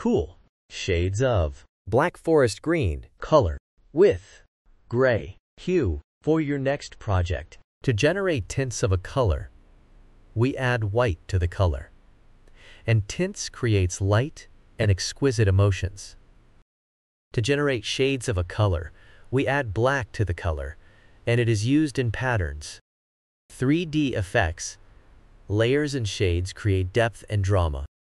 cool shades of black forest green, color with gray hue for your next project. To generate tints of a color, we add white to the color. And tints creates light and exquisite emotions. To generate shades of a color, we add black to the color, and it is used in patterns. 3D effects, layers and shades create depth and drama.